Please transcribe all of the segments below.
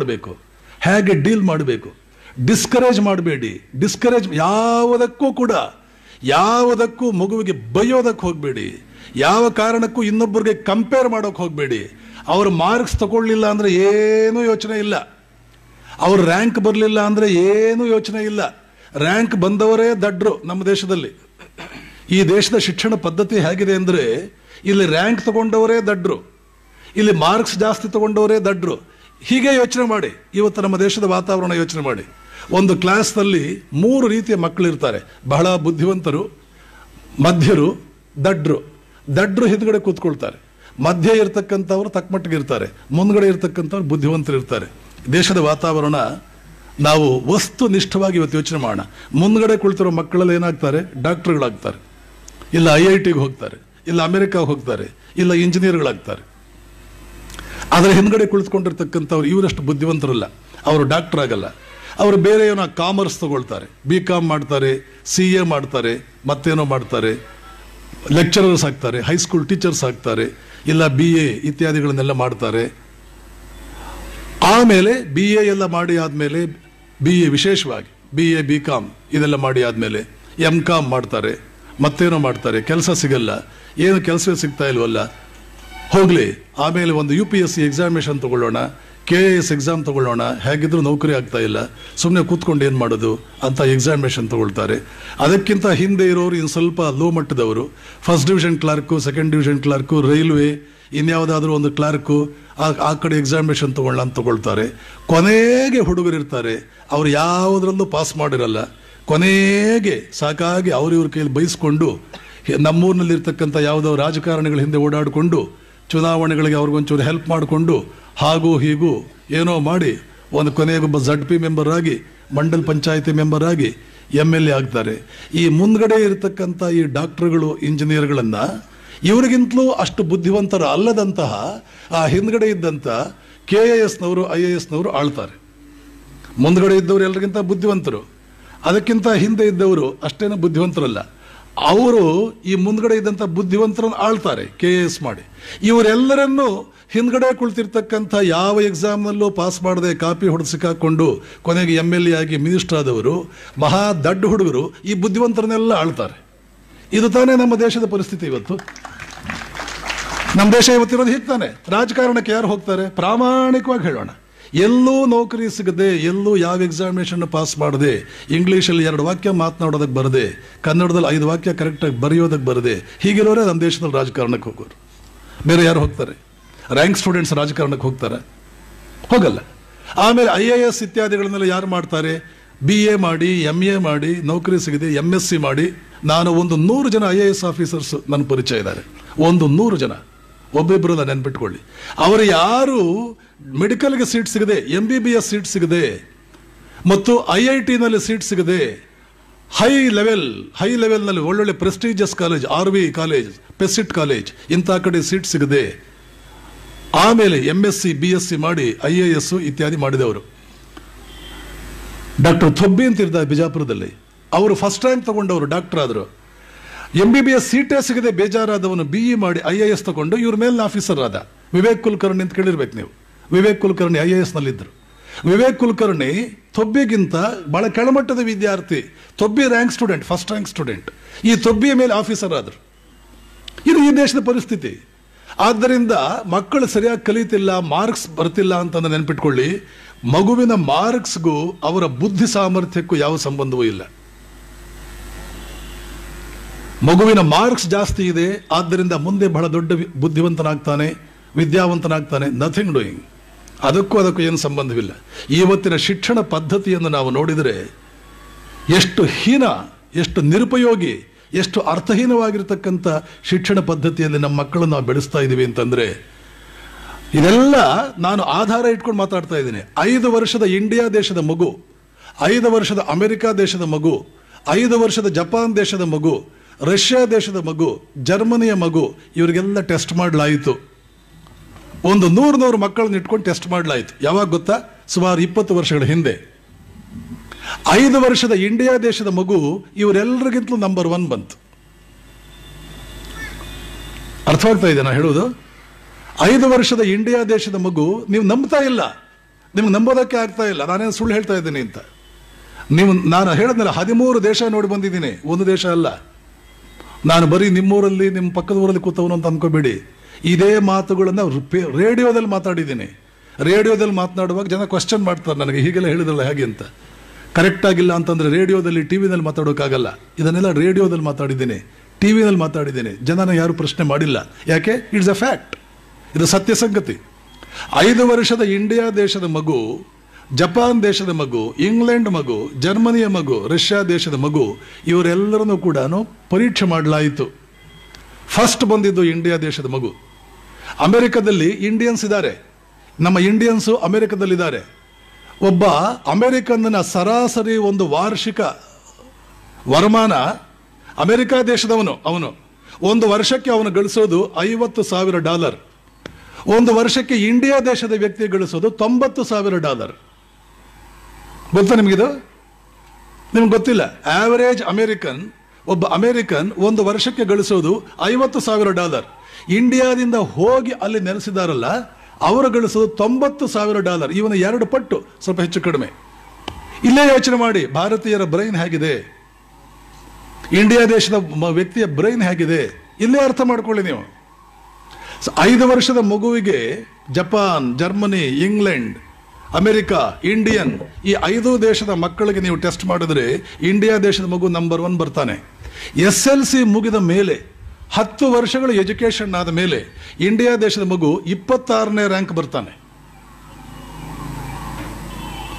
ಮಾಡಬೇಕು ಹೇಗೆ ಡೀಲ್ ಮಾಡಬೇಕು? ಡಿಸ್ಕರೇಜ್ ಮಾಡಬೇಡಿ. ಡಿಸ್ಕರೇಜ್ ಯಾವುದಕ್ಕೂ ಕೂಡ, ಯಾವುದಕ್ಕೂ ಮಗುವಿಗೆ ಬೈಯೋದಕ್ಕೆ ಹೋಗಬೇಡಿ. ಯಾವ ಕಾರಣಕ್ಕೂ ಇನ್ನೊಬ್ಬರಿಗೆ ಕಂಪೇರ್ ಮಾಡೋಕ್ಕೆ ಹೋಗಬೇಡಿ. ಅವ್ರ ಮಾರ್ಕ್ಸ್ ತಗೊಳ್ಳಿಲ್ಲ ಅಂದ್ರೆ ಏನೂ ಯೋಚನೆ ಇಲ್ಲ. ಅವ್ರ ರ್ಯಾಂಕ್ ಬರಲಿಲ್ಲ ಅಂದ್ರೆ ಏನೂ ಯೋಚನೆ ಇಲ್ಲ. ರ್ಯಾಂಕ್ ಬಂದವರೇ ದಡ್ರು ನಮ್ಮ ದೇಶದಲ್ಲಿ. ಈ ದೇಶದ ಶಿಕ್ಷಣ ಪದ್ಧತಿ ಹೇಗಿದೆ ಅಂದ್ರೆ, ಇಲ್ಲಿ ರ್ಯಾಂಕ್ ತಗೊಂಡವರೇ ದಡ್ರು. ಇಲ್ಲಿ ಮಾರ್ಕ್ಸ್ ಜಾಸ್ತಿ ತಗೊಂಡವರೇ ದಡ್ರು. ಹೀಗೆ ಯೋಚನೆ ಮಾಡಿ. ಇವತ್ತು ನಮ್ಮ ದೇಶದ ವಾತಾವರಣ ಯೋಚನೆ ಮಾಡಿ. ಒಂದು ಕ್ಲಾಸ್ನಲ್ಲಿ ಮೂರು ರೀತಿಯ ಮಕ್ಕಳಿರ್ತಾರೆ ಬಹಳ ಬುದ್ಧಿವಂತರು, ಮಧ್ಯರು, ದಡ್ರು. ದಡ್ರು ಹಿಂದ್ಗಡೆ ಕೂತ್ಕೊಳ್ತಾರೆ. ಮಧ್ಯ ಇರ್ತಕ್ಕಂಥವ್ರು ತಕ್ಕಮಟ್ಟಿಗೆ ಇರ್ತಾರೆ. ಮುಂದ್ಗಡೆ ಇರ್ತಕ್ಕಂಥವ್ರು ಬುದ್ಧಿವಂತರು ಇರ್ತಾರೆ. ದೇಶದ ವಾತಾವರಣ ನಾವು ವಸ್ತು ನಿಷ್ಠವಾಗಿ ಇವತ್ತು ಯೋಚನೆ ಮಾಡೋಣ. ಮುಂದ್ಗಡೆ ಕುಳಿತಿರೋ ಮಕ್ಕಳಲ್ಲಿ ಏನಾಗ್ತಾರೆ? ಡಾಕ್ಟರ್ಗಳಾಗ್ತಾರೆ. ಇಲ್ಲ ಐ ಐ ಟಿಗೆ ಹೋಗ್ತಾರೆ. ಇಲ್ಲ ಅಮೆರಿಕಾಗೆ ಹೋಗ್ತಾರೆ. ಇಲ್ಲ ಇಂಜಿನಿಯರ್ಗಳಾಗ್ತಾರೆ. ಅದರ ಹಿಂದ್ಗಡೆ ಕುಳಿತುಕೊಂಡಿರ್ತಕ್ಕಂಥವ್ರು ಇವರಷ್ಟು ಬುದ್ಧಿವಂತರಲ್ಲ. ಅವರು ಡಾಕ್ಟರ್ ಆಗಲ್ಲ. ಅವರು ಬೇರೆ ಏನೋ ಕಾಮರ್ಸ್ ತಗೊಳ್ತಾರೆ. ಬಿ ಕಾಮ್ ಮಾಡ್ತಾರೆ ಸಿ ಎ ಮಾಡ್ತಾರೆ, ಮತ್ತೇನೋ ಮಾಡ್ತಾರೆ. ಲೆಕ್ಚರರ್ಸ್ ಆಗ್ತಾರೆ ಹೈಸ್ಕೂಲ್ ಟೀಚರ್ಸ್ ಆಗ್ತಾರೆ, ಇಲ್ಲ ಬಿ ಎ ಇತ್ಯಾದಿಗಳನ್ನೆಲ್ಲ ಮಾಡ್ತಾರೆ. ಆಮೇಲೆ ಬಿ ಎ ಎಲ್ಲ ಮಾಡಿ ಆದಮೇಲೆ ಬಿ ಎ ವಿಶೇಷವಾಗಿ ಬಿ ಎ ಬಿ ಕಾಮ್ ಇದೆಲ್ಲ ಮಾಡಿ ಆದಮೇಲೆ ಎಂ ಕಾಮ್ ಮಾಡ್ತಾರೆ, ಮತ್ತೇನೋ ಮಾಡ್ತಾರೆ, ಕೆಲಸ ಸಿಗಲ್ಲ. ಏನು ಕೆಲಸ ಸಿಗ್ತಾ ಇಲ್ವಲ್ಲ. ಹೋಗ್ಲಿ. ಆಮೇಲೆ ಒಂದು U P S C examination ತಗೊಳ್ಳೋಣ ಕೆ ಎ ಎಸ್ ಎಕ್ಸಾಮ್ ತಗೊಳ್ಳೋಣ, ಹೇಗಿದ್ರು ನೌಕರಿ ಆಗ್ತಾ ಇಲ್ಲ ಸುಮ್ಮನೆ ಕೂತ್ಕೊಂಡು ಏನು ಮಾಡೋದು ಅಂತ ಎಕ್ಸಾಮಿನೇಷನ್ ತಗೊಳ್ತಾರೆ. ಅದಕ್ಕಿಂತ ಹಿಂದೆ ಇರೋರು ಇನ್ನು ಸ್ವಲ್ಪ low ಮಟ್ಟದವರು. First division clerk second division clerk railway ಇನ್ಯಾವುದಾದ್ರೂ ಒಂದು ಕ್ಲಾರ್ಕು ಆ ಆ ಕಡೆ ಎಕ್ಸಾಮಿನೇಷನ್ ತೊಗೊಳ್ಳ ಅಂತ ತಗೊಳ್ತಾರೆ. ಕೊನೆಗೆ ಹುಡುಗರು ಇರ್ತಾರೆ. ಅವ್ರು ಯಾವುದರಲ್ಲೂ ಪಾಸ್ ಮಾಡಿರಲ್ಲ. ಕೊನೆಗೆ ಸಾಕಾಗಿ ಅವ್ರ ಇವ್ರ ಕೈಯಲ್ಲಿ ಬೈಸ್ಕೊಂಡು, ನಮ್ಮೂರಿನಲ್ಲಿರ್ತಕ್ಕಂಥ ಯಾವುದೋ ರಾಜಕಾರಣಿಗಳ ಹಿಂದೆ ಓಡಾಡಿಕೊಂಡು ಚುನಾವಣೆಗಳಿಗೆ ಅವ್ರಿಗೊಂಚೂರು ಹೆಲ್ಪ್ ಮಾಡಿಕೊಂಡು ಹಾಗೂ ಹೀಗೂ ಏನೋ ಮಾಡಿ ಒಂದು ಕೊನೆಗೊಬ್ಬ ಝಡ್ ಪಿ ಮೆಂಬರ್ ಆಗಿ, ಮಂಡಲ್ ಪಂಚಾಯಿತಿ ಮೆಂಬರ್ ಆಗಿ ಎಂ ಎಲ್ ಎ ಆಗ್ತಾರೆ. ಈ ಮುಂದ್ಗಡೆ ಇರತಕ್ಕಂಥ ಈ ಡಾಕ್ಟರ್ಗಳು, ಇಂಜಿನಿಯರ್ಗಳನ್ನು ಇವರಿಗಿಂತಲೂ ಅಷ್ಟು ಬುದ್ಧಿವಂತರ ಅಲ್ಲದಂತಹ, ಆ ಹಿಂದ್ಗಡೆ ಇದ್ದಂಥ ಕೆ ಎ ಎಸ್ನವರು ಐ ಎ ಎಸ್ನವರು ಆಳ್ತಾರೆ. ಮುಂದ್ಗಡೆ ಇದ್ದವರು ಎಲ್ಲರಿಗಿಂತ ಬುದ್ಧಿವಂತರು. ಅದಕ್ಕಿಂತ ಹಿಂದೆ ಇದ್ದವರು ಅಷ್ಟೇನು ಬುದ್ಧಿವಂತರಲ್ಲ. ಅವರು ಈ ಮುಂದ್ಗಡೆ ಇದ್ದಂಥ ಬುದ್ಧಿವಂತರನ್ನು ಆಳ್ತಾರೆ ಕೆ ಎ ಎಸ್ ಮಾಡಿ. ಇವರೆಲ್ಲರನ್ನೂ ಹಿಂದ್ಗಡೆ ಕುಳಿತಿರ್ತಕ್ಕಂಥ ಯಾವ ಎಕ್ಸಾಮ್ನಲ್ಲೂ ಪಾಸ್ ಮಾಡದೆ ಕಾಪಿ ಹೊಡೆದು ಕೊನೆಗೆ ಎಂ ಎಲ್ ಎ ಆಗಿ ಮಿನಿಸ್ಟರ್ ಆದವರು, ಮಹಾ ದಡ್ಡ ಹುಡುಗರು, ಈ ಬುದ್ಧಿವಂತರನ್ನೆಲ್ಲ ಆಳ್ತಾರೆ. ಇದು ತಾನೇ ನಮ್ಮ ದೇಶದ ಪರಿಸ್ಥಿತಿ ಇವತ್ತು. ನಮ್ಮ ದೇಶ ಇವತ್ತಿರೋದು ಹೀಗೆ ತಾನೆ. ರಾಜಕಾರಣಕ್ಕೆ ಯಾರು ಹೋಗ್ತಾರೆ? ಪ್ರಾಮಾಣಿಕವಾಗಿ ಹೇಳೋಣ. ಎಲ್ಲೂ ನೌಕರಿ ಸಿಗದೆ, ಎಲ್ಲೂ ಯಾವ ಎಕ್ಸಾಮಿನೇಷನ್ ಪಾಸ್ ಮಾಡದೆ ಇಂಗ್ಲೀಷಲ್ಲಿ ಎರಡು ವಾಕ್ಯ ಮಾತನಾಡೋದಕ್ಕೆ ಬರದೆ, ಕನ್ನಡದಲ್ಲಿ ಐದು ವಾಕ್ಯ ಕರೆಕ್ಟಾಗಿ ಬರೆಯೋದಕ್ಕೆ ಬರದೆ, ಹೀಗಿರೋರೇ ನಮ್ಮ ದೇಶದಲ್ಲಿ ರಾಜಕಾರಣಕ್ಕೆ ಹೋಗೋರು. ಬೇರೆ ಯಾರು ಹೋಗ್ತಾರೆ? ರ್ಯಾಂಕ್ ಸ್ಟೂಡೆಂಟ್ಸ್ ರಾಜಕಾರಣಕ್ಕೆ ಹೋಗ್ತಾರೆ. ಹೋಗಲ್ಲ. ಆಮೇಲೆ ಐ ಎ ಎಸ್ ಇತ್ಯಾದಿಗಳನ್ನೆಲ್ಲ ಯಾರು ಮಾಡ್ತಾರೆ? ಬಿ ಎ ಮಾಡಿ ಎಂ ಎ ಮಾಡಿ, ನೌಕರಿ ಸಿಗದೆ ಎಂ ಎಸ್ ಸಿ ಮಾಡಿ, ನಾನು ಒಂದು ನೂರು ಜನ ಐ ಎ ಎಸ್ ಆಫೀಸರ್ಸ್ ನನ್ನ ಪರಿಚಯ ಇದ್ದಾರೆ. ಒಂದು ನೂರು ಜನ. ಒಬ್ಬಿಬ್ಬರನ್ನ ನೆನ್ಪಿಟ್ಕೊಳ್ಳಿ. ಅವರು ಯಾರು ಮೆಡಿಕಲ್ಗೆ ಸೀಟ್ ಸಿಗದೆ M B B S seat ಸಿಗದೆ, ಮತ್ತು ಐ ಐ ಟಿನಲ್ಲಿ ಸೀಟ್ ಸಿಗದೆ ಹೈ ಲೆವೆಲ್ ಹೈ ಲೆವೆಲ್ನಲ್ಲಿ ಒಳ್ಳೊಳ್ಳೆ prestigious college R V college PESIT college ಇಂಥ ಕಡೆ ಸೀಟ್ ಸಿಗದೆ, ಆಮೇಲೆ M S C B S C ಮಾಡಿ ಐ ಎ ಎಸ್ ಇತ್ಯಾದಿ ಮಾಡಿದವರು. ಡಾಕ್ಟರ್ ಥೊಬ್ಬಿ ಅಂತ ಇರ್ತಾರೆ ಬಿಜಾಪುರದಲ್ಲಿ. ಅವರು ಫಸ್ಟ್ ರ್ಯಾಂಕ್ ತಗೊಂಡವರು ಡಾಕ್ಟರ್ ಆದರು. ಎಂ ಬಿ ಬಿ ಎಸ್ ಸೀಟೇ ಸಿಗದೆ ಬೇಜಾರಾದವನು ಬಿ ಇ ಮಾಡಿ ಐ ಎ ಎಸ್ ತಗೊಂಡು ಇವ್ರ ಮೇಲಿನ ಆಫೀಸರ್ ಆದ. ವಿವೇಕ್ ಕುಲಕರ್ಣಿ ಅಂತ ಕೇಳಿರ್ಬೇಕು ನೀವು. Vivek Kulkarni I A S ನಲ್ಲಿದ್ದರು. Vivek Kulkarni ತೊಬ್ಬಿಗಿಂತ ಬಹಳ ಕೆಳಮಟ್ಟದ ವಿದ್ಯಾರ್ಥಿ, Thobbi rank student first rank student ಈ ತೊಬ್ಬಿಯ ಮೇಲೆ ಆಫೀಸರ್ ಆದರು. ಇದು ಈ ದೇಶದ ಪರಿಸ್ಥಿತಿ. ಆದ್ದರಿಂದ ಮಕ್ಕಳು ಸರಿಯಾಗಿ ಕಲಿತಿಲ್ಲ ಮಾರ್ಕ್ಸ್ ಬರ್ತಿಲ್ಲ ಅಂತ ನೆನ್ಪಿಟ್ಕೊಳ್ಳಿ, ಮಗುವಿನ ಮಾರ್ಕ್ಸ್ಗೂ ಅವರ ಬುದ್ಧಿ ಸಾಮರ್ಥ್ಯಕ್ಕೂ ಯಾವ ಸಂಬಂಧವೂ ಇಲ್ಲ. ಮಗುವಿನ ಮಾರ್ಕ್ಸ್ ಜಾಸ್ತಿ ಇದೆ, ಆದ್ದರಿಂದ ಮುಂದೆ ಬಹಳ ದೊಡ್ಡ ಬುದ್ಧಿವಂತನಾಗ್ತಾನೆ, ವಿದ್ಯಾವಂತನಾಗ್ತಾನೆ ನಥಿಂಗ್ ಡೂಯಿಂಗ್ ಅದಕ್ಕೂ ಅದಕ್ಕೂ ಏನು ಸಂಬಂಧವಿಲ್ಲ. ಇವತ್ತಿನ ಶಿಕ್ಷಣ ಪದ್ಧತಿಯನ್ನು ನಾವು ನೋಡಿದರೆ ಎಷ್ಟು ಹೀನ, ಎಷ್ಟು ನಿರುಪಯೋಗಿ, ಎಷ್ಟು ಅರ್ಥಹೀನವಾಗಿರ್ತಕ್ಕಂಥ ಶಿಕ್ಷಣ ಪದ್ಧತಿಯಲ್ಲಿ ನಮ್ಮ ಮಕ್ಕಳನ್ನು ನಾವು ಬೆಳೆಸ್ತಾ ಇದ್ದೀವಿ ಅಂತಂದರೆ, ಇದೆಲ್ಲ ನಾನು ಆಧಾರ ಇಟ್ಕೊಂಡು ಮಾತಾಡ್ತಾ ಇದ್ದೀನಿ. ಐದು ವರ್ಷದ ಇಂಡಿಯಾ ದೇಶದ ಮಗು, ಐದು ವರ್ಷದ ಅಮೆರಿಕಾ ದೇಶದ ಮಗು, ಐದು ವರ್ಷದ ಜಪಾನ್ ದೇಶದ ಮಗು, ರಷ್ಯಾ ದೇಶದ ಮಗು, ಜರ್ಮನಿಯ ಮಗು, ಇವರಿಗೆಲ್ಲ ಟೆಸ್ಟ್ ಮಾಡಲಾಯಿತು. ಒಂದು ನೂರು ನೂರು ಮಕ್ಕಳನ್ನ ಇಟ್ಕೊಂಡು ಟೆಸ್ಟ್ ಮಾಡಲಾಯಿತು. ಯಾವಾಗ ಗೊತ್ತಾ? ಸುಮಾರು ಇಪ್ಪತ್ತು ವರ್ಷಗಳ ಹಿಂದೆ. ಐದು ವರ್ಷದ ಇಂಡಿಯಾ ದೇಶದ ಮಗು ಇವರೆಲ್ಲರಿಗಿಂತಲೂ ನಂಬರ್ ಒನ್ ಬಂತು. ಅರ್ಥವಾಗ್ತಾ ಇದೆ ನಾ ಹೇಳೋದು ಐದು ವರ್ಷದ ಇಂಡಿಯಾ ದೇಶದ ಮಗು ನೀವು ನಂಬ್ತಾ ಇಲ್ಲ. ನಿಮ್ಗೆ ನಂಬೋದಕ್ಕೆ ಆಗ್ತಾ ಇಲ್ಲ. ನಾನೇನು ಸುಳ್ಳು ಹೇಳ್ತಾ ಇದ್ದೀನಿ ಅಂತ. ನೀವು, ನಾನು ಹೇಳಿದ್ನಲ್ಲ, ಹದಿಮೂರು ದೇಶ ನೋಡಿ ಬಂದಿದ್ದೀನಿ. ಒಂದು ದೇಶ ಅಲ್ಲ. ನಾನು ಬರೀ ನಿಮ್ಮೂರಲ್ಲಿ, ನಿಮ್ಮ ಪಕ್ಕದ ಊರಲ್ಲಿ ಕೂತವನು ಅಂತ ಅನ್ಕೋಬೇಡಿ. ಇದೇ ಮಾತುಗಳನ್ನು ರೇಡಿಯೋದಲ್ಲಿ ಮಾತಾಡಿದ್ದೀನಿ. ರೇಡಿಯೋದಲ್ಲಿ ಮಾತನಾಡುವಾಗ ಜನ ಕ್ವಶನ್ ಮಾಡ್ತಾರೆ ನನಗೆ, ಹೀಗೆಲ್ಲ ಹೇಳಿದ್ರಲ್ಲ ಹೇಗೆ ಅಂತ. ಕರೆಕ್ಟ್ ಆಗಿಲ್ಲ ಅಂತಂದ್ರೆ ರೇಡಿಯೋದಲ್ಲಿ, ಟಿವಿನಲ್ಲಿ ಮಾತಾಡೋಕ್ಕಾಗಲ್ಲ. ಇದನ್ನೆಲ್ಲ ರೇಡಿಯೋದಲ್ಲಿ ಮಾತಾಡಿದ್ದೀನಿ. ಟಿ ವಿನಲ್ಲಿ ಮಾತಾಡಿದ್ದೀನಿ. ಜನನ ಯಾರು ಪ್ರಶ್ನೆ ಮಾಡಿಲ್ಲ. ಯಾಕೆ? ಇಟ್ಸ್ ಅ ಫ್ಯಾಕ್ಟ್ ಇದು ಸತ್ಯ ಸಂಗತಿ. ಐದು ವರ್ಷದ ಇಂಡಿಯಾ ದೇಶದ ಮಗು, ಜಪಾನ್ ದೇಶದ ಮಗು, ಇಂಗ್ಲೆಂಡ್ ಮಗು, ಜರ್ಮನಿಯ ಮಗು, ರಷ್ಯಾ ದೇಶದ ಮಗು, ಇವರೆಲ್ಲರನ್ನೂ ಕೂಡ ಪರೀಕ್ಷೆ ಮಾಡಲಾಯಿತು. ಫಸ್ಟ್ ಬಂದಿದ್ದು ಇಂಡಿಯಾ ದೇಶದ ಮಗು. ಅಮೆರಿಕದಲ್ಲಿ ಇಂಡಿಯನ್ಸ್ ಇದ್ದಾರೆ. ನಮ್ಮ ಇಂಡಿಯನ್ಸು ಅಮೆರಿಕದಲ್ಲಿದ್ದಾರೆ. ಒಬ್ಬ ಅಮೆರಿಕನ್ನ ಸರಾಸರಿ ಒಂದು ವಾರ್ಷಿಕ ವರಮಾನ ಅಮೆರಿಕ ದೇಶದವನು, ಅವನು. ಒಂದು ವರ್ಷಕ್ಕೆ ಅವನು ಗಳಿಸೋದು ಐವತ್ತು ಸಾವಿರ ಡಾಲರ್. ಒಂದು ವರ್ಷಕ್ಕೆ ಇಂಡಿಯಾ ದೇಶದ ವ್ಯಕ್ತಿ ಗಳಿಸೋದು ತೊಂಬತ್ತು ಸಾವಿರ ಡಾಲರ್. ಗೊತ್ತಾ ನಿಮಗಿದು ನಿಮ್ಗೆ ಗೊತ್ತಿಲ್ಲ. ಆವರೇಜ್ ಅಮೆರಿಕನ್ ಒಬ್ಬ ಅಮೆರಿಕನ್ ಒಂದು ವರ್ಷಕ್ಕೆ ಗಳಿಸೋದು ಐವತ್ತು ಸಾವಿರ ಡಾಲರ್. ಇಂಡಿಯಾದಿಂದ ಹೋಗಿ ಅಲ್ಲಿ ನೆಲೆಸಿದಾರಲ್ಲ, ಅವರು ಗಳಿಸೋದು ತೊಂಬತ್ತು ಸಾವಿರ ಡಾಲರ್. ಇವನ ಎರಡು ಪಟ್ಟು, ಸ್ವಲ್ಪ ಹೆಚ್ಚು ಕಡಿಮೆ. ಇಲ್ಲೇ ಯೋಚನೆ ಮಾಡಿ, ಭಾರತೀಯರ ಬ್ರೈನ್ ಹೇಗಿದೆ? ಇಂಡಿಯಾ ದೇಶದ ವ್ಯಕ್ತಿಯ ಬ್ರೈನ್ ಹೇಗಿದೆ? ಇಲ್ಲೇ ಅರ್ಥ ಮಾಡ್ಕೊಳ್ಳಿ ನೀವು. ಐದು ವರ್ಷದ ಮಗುವಿಗೆ Japan, Germany, England, America, Indian ಈ ಐದು ದೇಶದ ಮಕ್ಕಳಿಗೆ ನೀವು ಟೆಸ್ಟ್ ಮಾಡಿದ್ರೆ ಇಂಡಿಯಾ ದೇಶದ ಮಗು ನಂಬರ್ ಒನ್ ಬರ್ತಾನೆ. ಎಸ್ ಎಲ್ ಸಿ ಮುಗಿದ ಮೇಲೆ, ಹತ್ತು ವರ್ಷಗಳ ಎಜುಕೇಷನ್ ಆದ ಮೇಲೆ, ಇಂಡಿಯಾ ದೇಶದ ಮಗು ಇಪ್ಪತ್ತಾರನೇ ರ್ಯಾಂಕ್ ಬರ್ತಾನೆ.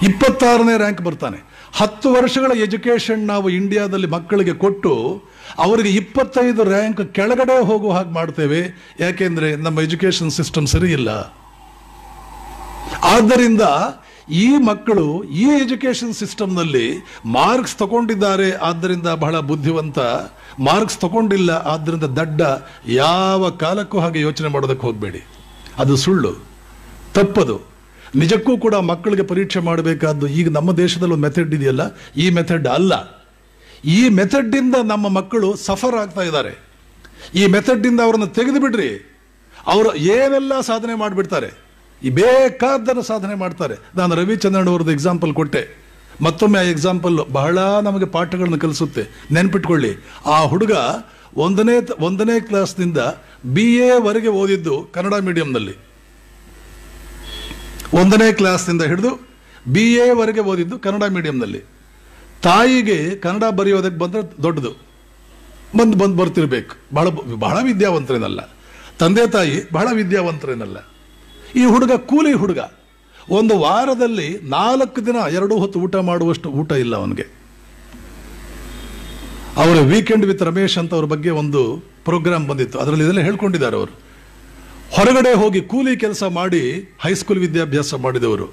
ಇಪ್ಪತ್ತಾರನೇ ರ್ಯಾಂಕ್ ಬರ್ತಾನೆ. ಹತ್ತು ವರ್ಷಗಳ ಎಜುಕೇಷನ್ ನಾವು ಇಂಡಿಯಾದಲ್ಲಿ ಮಕ್ಕಳಿಗೆ ಕೊಟ್ಟು, ಅವರಿಗೆ ಇಪ್ಪತ್ತೈದು ರ್ಯಾಂಕ್ ಕೆಳಗಡೆ ಹೋಗುವ ಹಾಗೆ ಮಾಡ್ತೇವೆ. ಯಾಕೆಂದರೆ ನಮ್ಮ ಎಜುಕೇಷನ್ ಸಿಸ್ಟಮ್ ಸರಿ ಇಲ್ಲ. ಆದ್ದರಿಂದ ಈ ಮಕ್ಕಳು ಈ ಎಜುಕೇಷನ್ ಸಿಸ್ಟಮ್ನಲ್ಲಿ ಮಾರ್ಕ್ಸ್ ತಗೊಂಡಿದ್ದಾರೆ ಆದ್ದರಿಂದ ಬಹಳ ಬುದ್ಧಿವಂತ, ಮಾರ್ಕ್ಸ್ ತಗೊಂಡಿಲ್ಲ ಆದ್ದರಿಂದ ದಡ್ಡ, ಯಾವ ಕಾಲಕ್ಕೂ ಹಾಗೆ ಯೋಚನೆ ಮಾಡೋದಕ್ಕೆ ಹೋಗಬೇಡಿ. ಅದು ಸುಳ್ಳು, ತಪ್ಪದು. ನಿಜಕ್ಕೂ ಕೂಡ ಮಕ್ಕಳಿಗೆ ಪರೀಕ್ಷೆ ಮಾಡಬೇಕಾದ್ದು ಈಗ ನಮ್ಮ ದೇಶದಲ್ಲಿ ಒಂದು ಮೆಥಡ್ ಇದೆಯಲ್ಲ? ಈ ಮೆಥಡ್ ಅಲ್ಲ. ಈ ಮೆಥಡ್ಡಿಂದ ನಮ್ಮ ಮಕ್ಕಳು ಸಫರ್ ಆಗ್ತಾ ಇದ್ದಾರೆ. ಈ ಮೆಥಡ್ಡಿಂದ ಅವರನ್ನು ತೆಗೆದು ಬಿಡ್ರಿ ಅವರು ಏನೆಲ್ಲ ಸಾಧನೆ ಮಾಡಿಬಿಡ್ತಾರೆ? ಈ ಬೇಕಾದ್ದನ್ನು ಸಾಧನೆ ಮಾಡ್ತಾರೆ. ನಾನು ರವಿಚಂದ್ರನ್ ಅವ್ರದ್ದು ಎಕ್ಸಾಂಪಲ್ ಕೊಟ್ಟೆ. ಮತ್ತೊಮ್ಮೆ ಆ ಎಕ್ಸಾಂಪಲ್ ಬಹಳ ನಮಗೆ ಪಾಠಗಳನ್ನು ಕಲಿಸುತ್ತೆ. ನೆನ್ಪಿಟ್ಕೊಳ್ಳಿ. ಆ ಹುಡುಗ ಒಂದನೇ ಒಂದನೇ ಕ್ಲಾಸ್ನಿಂದ ಬಿ ಎವರೆಗೆ ಓದಿದ್ದು ಕನ್ನಡ ಮೀಡಿಯಂನಲ್ಲಿ ಒಂದನೇ ಕ್ಲಾಸ್ನಿಂದ ಹಿಡಿದು ಬಿ ಎವರೆಗೆ ಓದಿದ್ದು ಕನ್ನಡ ಮೀಡಿಯಂನಲ್ಲಿ ತಾಯಿಗೆ ಕನ್ನಡ ಬರೆಯೋದಕ್ಕೆ ಬಂದರೆ ದೊಡ್ಡದು. ಬಂದು ಬಂದು ಬರ್ತಿರ್ಬೇಕು. ಬಹಳ ಬಹಳ ವಿದ್ಯಾವಂತರೇನಲ್ಲ. ತಂದೆ ತಾಯಿ ಬಹಳ ವಿದ್ಯಾವಂತರೇನಲ್ಲ. ಈ ಹುಡುಗ ಕೂಲಿ ಹುಡುಗ. ಒಂದು ವಾರದಲ್ಲಿ ನಾಲ್ಕು ದಿನ ಎರಡು ಹೊತ್ತು ಊಟ ಮಾಡುವಷ್ಟು ಊಟ ಇಲ್ಲ ಅವನಿಗೆ. ಅವರ ವೀಕೆಂಡ್ ವಿತ್ ರಮೇಶ್ ಅಂತ ಅವ್ರ ಬಗ್ಗೆ ಒಂದು ಪ್ರೋಗ್ರಾಮ್ ಬಂದಿತ್ತು. ಅದರಲ್ಲಿ ಇದೆಲ್ಲ ಹೇಳ್ಕೊಂಡಿದ್ದಾರೆ ಅವರು. ಹೊರಗಡೆ ಹೋಗಿ ಕೂಲಿ ಕೆಲಸ ಮಾಡಿ ಹೈಸ್ಕೂಲ್ ವಿದ್ಯಾಭ್ಯಾಸ ಮಾಡಿದವರು.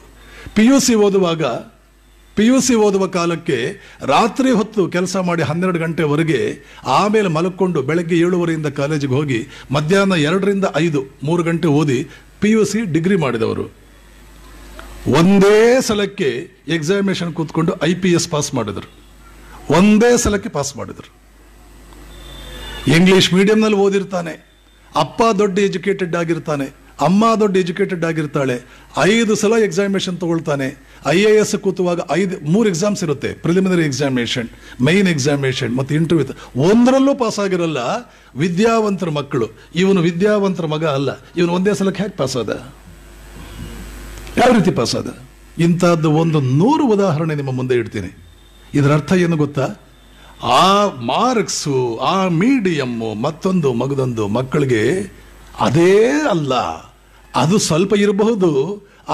ಪಿ ಯು ಸಿ ಓದುವಾಗ ಪಿ ಯು ಸಿ ಓದುವ ಕಾಲಕ್ಕೆ ರಾತ್ರಿ ಹೊತ್ತು ಕೆಲಸ ಮಾಡಿ ಹನ್ನೆರಡು ಗಂಟೆವರೆಗೆ ಆಮೇಲೆ ಮಲಕ್ಕೊಂಡು ಬೆಳಗ್ಗೆ ಏಳುವರೆಯಿಂದ ಕಾಲೇಜಿಗೆ ಹೋಗಿ ಮಧ್ಯಾಹ್ನ ಎರಡರಿಂದ ಐದು, ಮೂರು ಗಂಟೆ ಓದಿ ಪಿ ಯು ಸಿ ಡಿಗ್ರಿ ಮಾಡಿದವರು. ಒಂದೇ ಸಲಕ್ಕೆ ಎಕ್ಸಾಮಿನೇಷನ್ ಕೂತ್ಕೊಂಡು ಐ ಪಿ ಎಸ್ ಪಾಸ್ ಮಾಡಿದರು. ಒಂದೇ ಸಲಕ್ಕೆ ಪಾಸ್ ಮಾಡಿದರು. ಇಂಗ್ಲಿಷ್ ಮೀಡಿಯಂನಲ್ಲಿ ಓದಿರ್ತಾನೆ. ಅಪ್ಪ ದೊಡ್ಡ ಎಜುಕೇಟೆಡ್ ಆಗಿರ್ತಾನೆ. ಅಮ್ಮ ದೊಡ್ಡ ಎಜುಕೇಟೆಡ್ ಆಗಿರ್ತಾಳೆ, ಐದು ಸಲ ಎಕ್ಸಾಮಿನೇಷನ್ ತಗೊಳ್ತಾನೆ. ಐ ಎ ಎಸ್ ಕೂತುವಾಗ ಐದು, ಮೂರು ಎಕ್ಸಾಮ್ಸ್ ಇರುತ್ತೆ ಪ್ರಿಲಿಮಿನರಿ ಎಕ್ಸಾಮಿನೇಷನ್ ಮೈನ್ ಎಕ್ಸಾಮಿನೇಷನ್ ಮತ್ತು ಇಂಟರ್ವ್ಯೂ ಒಂದರಲ್ಲೂ ಪಾಸ್ ಆಗಿರಲ್ಲ, ವಿದ್ಯಾವಂತರ ಮಕ್ಕಳು. ಇವನು ವಿದ್ಯಾವಂತರ ಮಗ ಅಲ್ಲ, ಇವನು ಒಂದೇ ಸಲಕ್ಕೆ ಹೇಗೆ ಪಾಸ್ ಆದ? ಯಾವ ರೀತಿ ಪಾಸ್ ಆದ? ಇಂಥದ್ದು ಒಂದು ನೂರು ಉದಾಹರಣೆ ನಿಮ್ಮ ಮುಂದೆ ಇಡ್ತೀನಿ. ಇದರ ಅರ್ಥ ಏನು ಗೊತ್ತಾ? ಆ ಮಾರ್ಕ್ಸು, ಆ ಮೀಡಿಯಮ್ಮು ಮತ್ತೊಂದು ಮಗದೊಂದು ಮಕ್ಕಳಿಗೆ ಅದೇ ಅಲ್ಲ. ಅದು ಸ್ವಲ್ಪ ಇರಬಹುದು,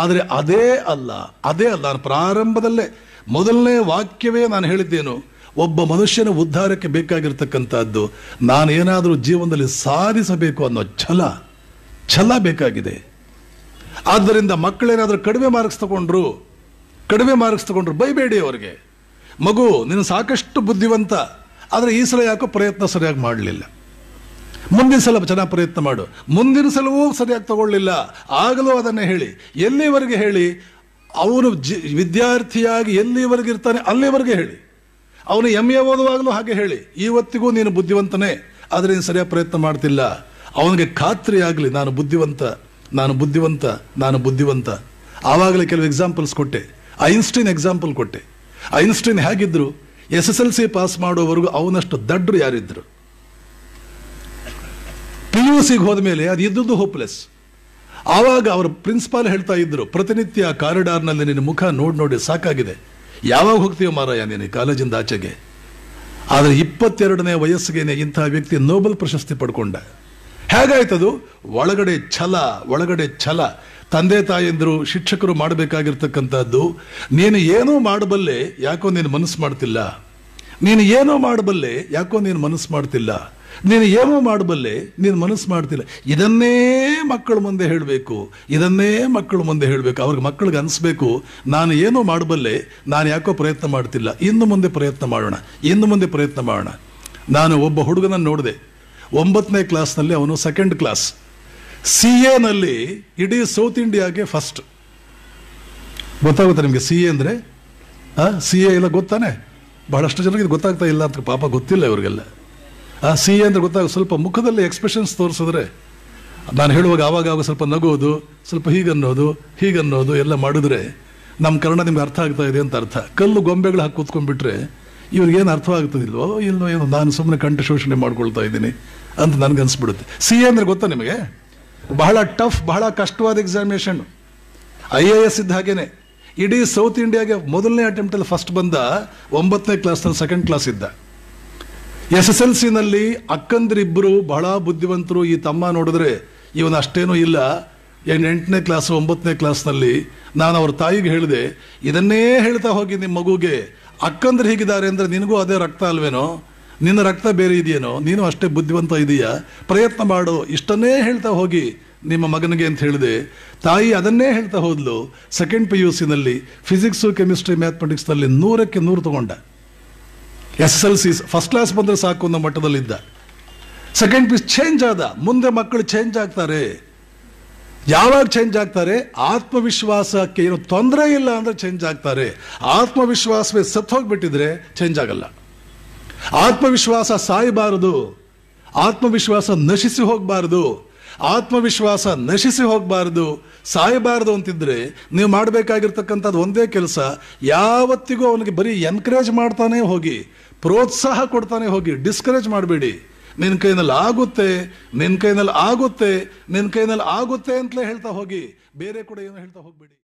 ಆದರೆ ಅದೇ ಅಲ್ಲ ಅದೇ ಅಲ್ಲ, ನಾನು ಪ್ರಾರಂಭದಲ್ಲೇ, ಮೊದಲನೇ ವಾಕ್ಯವೇ ನಾನು ಹೇಳಿದ್ದೇನು, ಒಬ್ಬ ಮನುಷ್ಯನ ಉದ್ಧಾರಕ್ಕೆ ಬೇಕಾಗಿರ್ತಕ್ಕಂಥದ್ದು, ನಾನೇನಾದರೂ ಜೀವನದಲ್ಲಿ ಸಾಧಿಸಬೇಕು ಅನ್ನೋ ಛಲ ಛಲ ಬೇಕಾಗಿದೆ. ಆದ್ದರಿಂದ ಮಕ್ಕಳೇನಾದರೂ ಕಡಿಮೆ ಮಾರ್ಕ್ಸ್ ತಗೊಂಡ್ರು, ಕಡಿಮೆ ಮಾರ್ಕ್ಸ್ ತಗೊಂಡ್ರು ಬೈಬೇಡಿ ಅವರಿಗೆ. ಮಗು, ನೀನು ಸಾಕಷ್ಟು ಬುದ್ಧಿವಂತ, ಆದರೆ ಈ ಸಲ ಯಾಕೋ ಪ್ರಯತ್ನ ಸರಿಯಾಗಿ ಮಾಡಲಿಲ್ಲ. ಮುಂದಿನ ಸಲ ಚೆನ್ನಾಗಿ ಪ್ರಯತ್ನ ಮಾಡು. ಮುಂದಿನ ಸಲವೂ ಸರಿಯಾಗಿ ತಗೊಳ್ಳಿಲ್ಲ. ಆಗಲೂ ಅದನ್ನೇ ಹೇಳಿ. ಎಲ್ಲಿವರೆಗೆ ಹೇಳಿ? ಅವನು ಜಿ, ವಿದ್ಯಾರ್ಥಿಯಾಗಿ ಎಲ್ಲಿವರೆಗೆ ಇರ್ತಾನೆ ಅಲ್ಲಿವರೆಗೆ ಹೇಳಿ. ಅವನು ಎಂ ಎ ಓದುವಾಗಲೂ ಹಾಗೆ ಹೇಳಿ. ಇವತ್ತಿಗೂ ನೀನು ಬುದ್ಧಿವಂತನೇ. ಆದರೆ ನೀನು ಸರಿಯಾಗಿ ಪ್ರಯತ್ನ ಮಾಡ್ತಿಲ್ಲ. ಅವನಿಗೆ ಖಾತ್ರಿ ಆಗಲಿ. ನಾನು ಬುದ್ಧಿವಂತ. ನಾನು ಬುದ್ಧಿವಂತ. ನಾನು ಬುದ್ಧಿವಂತ. ಆವಾಗಲೇ ಕೆಲವು ಎಕ್ಸಾಂಪಲ್ಸ್ ಕೊಟ್ಟೆ. ಐನ್ಸ್ಟೈನ್ ಎಕ್ಸಾಂಪಲ್ ಕೊಟ್ಟೆ. Einstein ಹೇಗಿದ್ದರು S S L C pass ಮಾಡೋವರೆಗೂ ಅವನಷ್ಟು ದಡ್ರು ಯಾರಿದ್ರು? ಪಿ ಯು ಸಿಗೆ ಹೋದ ಮೇಲೆ ಅದು ಇದ್ದದ್ದು ಹೋಪ್ಲೆಸ್ ಆವಾಗ ಅವರ ಪ್ರಿನ್ಸಿಪಾಲ್ ಹೇಳ್ತಾ ಇದ್ರು, ಪ್ರತಿನಿತ್ಯ ಕಾರಿಡಾರ್ನಲ್ಲಿ ನಿನ್ನ ಮುಖ ನೋಡಿ ನೋಡಿ ಸಾಕಾಗಿದೆ. ಯಾವಾಗ ಹೋಗ್ತೀಯೋ ಮಾರಾಯ ನೀನು ಕಾಲೇಜಿಂದ ಆಚೆಗೆ. ಆದರೆ ಇಪ್ಪತ್ತೆರಡನೇ ವಯಸ್ಸಿಗೆ ಇಂಥ ವ್ಯಕ್ತಿ ನೋಬೆಲ್ ಪ್ರಶಸ್ತಿ ಪಡ್ಕೊಂಡ. ಹೇಗಾಯ್ತದು ಒಳಗಡೆ ಛಲ ಒಳಗಡೆ ಛಲ. ತಂದೆ ತಾಯಂದರು ಶಿಕ್ಷಕರು ಮಾಡಬೇಕಾಗಿರ್ತಕ್ಕಂಥದ್ದು, ನೀನು ಏನೂ ಮಾಡಬಲ್ಲೆ, ಯಾಕೋ ನೀನು ಮನಸ್ಸು ಮಾಡ್ತಿಲ್ಲ. ನೀನು ಏನೋ ಮಾಡಬಲ್ಲೆ, ಯಾಕೋ ನೀನು ಮನಸ್ಸು ಮಾಡ್ತಿಲ್ಲ. ನೀನು ಏನೋ ಮಾಡಬಲ್ಲೆ ನೀನು ಮನಸ್ಸು ಮಾಡ್ತಿಲ್ಲ. ಇದನ್ನೇ ಮಕ್ಕಳ ಮುಂದೆ ಹೇಳಬೇಕು, ಇದನ್ನೇ ಮಕ್ಕಳ ಮುಂದೆ ಹೇಳಬೇಕು, ಅವ್ರಿಗೆ ಮಕ್ಕಳಿಗೆ ಅನಿಸ್ಬೇಕು, ನಾನು ಏನೋ ಮಾಡಬಲ್ಲೆ ನಾನು ಯಾಕೋ ಪ್ರಯತ್ನ ಮಾಡ್ತಿಲ್ಲ. ಇನ್ನು ಮುಂದೆ ಪ್ರಯತ್ನ ಮಾಡೋಣ, ಇನ್ನು ಮುಂದೆ ಪ್ರಯತ್ನ ಮಾಡೋಣ. ನಾನು ಒಬ್ಬ ಹುಡುಗನ ನೋಡಿದೆ. ಒಂಬತ್ತನೇ ಕ್ಲಾಸ್ನಲ್ಲಿ ಅವನು ಸೆಕೆಂಡ್ ಕ್ಲಾಸ್ ಸಿ ಎನಲ್ಲಿ ಇಡೀ ಸೌತ್ ಇಂಡಿಯಾಗೆ ಫಸ್ಟ್ ಗೊತ್ತಾಗುತ್ತೆ ನಿಮಗೆ ಸಿ ಎ ಅಂದರೆ? ಸಿ ಎ ಎಲ್ಲ ಗೊತ್ತಾನೆ? ಬಹಳಷ್ಟು ಜನರಿಗೆ ಗೊತ್ತಾಗ್ತಾ ಇಲ್ಲ ಅಂತ ಪಾಪ ಗೊತ್ತಿಲ್ಲ ಇವರಿಗೆಲ್ಲ. ಆ ಸಿ ಅಂದ್ರೆ ಗೊತ್ತಾಗ ಸ್ವಲ್ಪ ಮುಖದಲ್ಲಿ ಎಕ್ಸ್ಪ್ರೆಷನ್ಸ್ ತೋರಿಸಿದ್ರೆ ನಾನು ಹೇಳುವಾಗ ಆವಾಗ ಆವಾಗ ಸ್ವಲ್ಪ ನಗೋದು ಸ್ವಲ್ಪ ಹೀಗನ್ನೋದು ಹೀಗನ್ನೋದು ಎಲ್ಲ ಮಾಡಿದ್ರೆ ನಮ್ಮ ಕನ್ನಡ ನಿಮ್ಗೆ ಅರ್ಥ ಆಗ್ತಾ ಇದೆ ಅಂತ ಅರ್ಥ. ಕಲ್ಲು ಗೊಂಬೆಗಳು ಹಾಕಿ ಕೂತ್ಕೊಂಡ್ಬಿಟ್ರೆ ಇವ್ರಿಗೇನು ಅರ್ಥವಾಗ್ತದಿಲ್ವೋ ಇಲ್ವೋ ಏನೋ ನಾನು ಸುಮ್ಮನೆ ಕಂಠ ಶೋಷಣೆ ಮಾಡ್ಕೊಳ್ತಾ ಇದ್ದೀನಿ ಅಂತ ನನಗನ್ಸ್ಬಿಡುತ್ತೆ. ಸಿ ಎ ಅಂದರೆ ಗೊತ್ತಾ ನಿಮಗೆ? ಬಹಳ ಟಫ್, ಬಹಳ ಕಷ್ಟವಾದ ಎಕ್ಸಾಮಿನೇಷನ್ ಐ ಎ ಎಸ್ ಇದ್ದ ಹಾಗೇನೆ. ಇಡೀ ಸೌತ್ ಇಂಡಿಯಾಗೆ ಮೊದಲನೇ ಅಟೆಂಪ್ಟಲ್ಲಿ ಫಸ್ಟ್ ಬಂದ ಒಂಬತ್ತನೇ ಕ್ಲಾಸ್ನಲ್ಲಿ ಸೆಕೆಂಡ್ ಕ್ಲಾಸ್ ಇದ್ದ. ಎಸ್ ಎಸ್ ಎಲ್ ಸಿನಲ್ಲಿ ಅಕ್ಕಂದ್ರಿಬ್ಬರು ಬಹಳ ಬುದ್ಧಿವಂತರು ಈ ತಮ್ಮ ನೋಡಿದ್ರೆ ಇವನು ಅಷ್ಟೇನೂ ಇಲ್ಲ. ಎಂಟನೇ ಕ್ಲಾಸ್, ಒಂಬತ್ತನೇ ಕ್ಲಾಸ್ನಲ್ಲಿ ನಾನು ಅವ್ರ ತಾಯಿಗೆ ಹೇಳಿದೆ, ಇದನ್ನೇ ಹೇಳ್ತಾ ಹೋಗಿ ನಿಮ್ಮ ಮಗುಗೆ, ಅಕ್ಕಂದ್ರೆ ಹೀಗಿದ್ದಾರೆ ಅಂದರೆ ನಿನಗೂ ಅದೇ ರಕ್ತ ಅಲ್ವೇನೋ? ನಿನ್ನ ರಕ್ತ ಬೇರೆ ಇದೆಯೇನೋ? ನೀನು ಅಷ್ಟೇ ಬುದ್ಧಿವಂತ ಇದೆಯಾ? ಪ್ರಯತ್ನ ಮಾಡು, ಇಷ್ಟನ್ನೇ ಹೇಳ್ತಾ ಹೋಗಿ ನಿಮ್ಮ ಮಗನಿಗೆ ಅಂತ ಹೇಳಿದೆ. ತಾಯಿ ಅದನ್ನೇ ಹೇಳ್ತಾ ಹೋದ್ಲು. ಸೆಕೆಂಡ್ ಪಿ ಯು ಸಿನಲ್ಲಿ, ಫಿಸಿಕ್ಸು, ಕೆಮಿಸ್ಟ್ರಿ, ಮ್ಯಾಥಮೆಟಿಕ್ಸ್ನಲ್ಲಿ ನೂರಕ್ಕೆ ನೂರು ತಗೊಂಡ. S S L C first class ಬಂದರೆ ಸಾಕು ಅನ್ನೋ ಮಟ್ಟದಲ್ಲಿದ್ದ. ಸೆಕೆಂಡ್ ಪೀಸ್ ಚೇಂಜ್ ಆದ. ಮುಂದೆ ಮಕ್ಕಳು ಚೇಂಜ್ ಆಗ್ತಾರೆ. ಯಾವಾಗ ಚೇಂಜ್ ಆಗ್ತಾರೆ? ಆತ್ಮವಿಶ್ವಾಸಕ್ಕೆ ಏನು ತೊಂದರೆ ಇಲ್ಲ ಅಂದರೆ ಚೇಂಜ್ ಆಗ್ತಾರೆ. ಆತ್ಮವಿಶ್ವಾಸವೇ ಸತ್ತು ಹೋಗಿಬಿಟ್ಟಿದ್ರೆ ಚೇಂಜ್ ಆಗಲ್ಲ. ಆತ್ಮವಿಶ್ವಾಸ ಸಾಯಬಾರದು. ಆತ್ಮವಿಶ್ವಾಸ ನಶಿಸಿ ಹೋಗಬಾರದು. ಆತ್ಮವಿಶ್ವಾಸ ನಶಿಸಿ ಹೋಗಬಾರದು, ಸಾಯಬಾರ್ದು ಅಂತಿದ್ರೆ ನೀವು ಮಾಡಬೇಕಾಗಿರ್ತಕ್ಕಂಥದ್ದು ಒಂದೇ ಕೆಲಸ, ಯಾವತ್ತಿಗೂ ಅವನಿಗೆ ಬರೀ ಎನ್ಕರೇಜ್ ಮಾಡ್ತಾನೆ ಹೋಗಿ, ಪ್ರೋತ್ಸಾಹ ಕೊಡ್ತಾನೆ ಹೋಗಿ ಡಿಸ್ಕರೇಜ್ ಮಾಡಬೇಡಿ. ನಿನ್ನ ಕೈನಲ್ಲಿ ಆಗುತ್ತೆ ನಿನ್ನ ಕೈನಲ್ಲಿ ಆಗುತ್ತೆ ನಿನ್ನ ಕೈನಲ್ಲಿ ಆಗುತ್ತೆ ಅಂತಲೇ ಹೇಳ್ತಾ ಹೋಗಿ, ಬೇರೆ ಕೂಡ ಏನು ಹೇಳ್ತಾ ಹೋಗ್ಬೇಡಿ.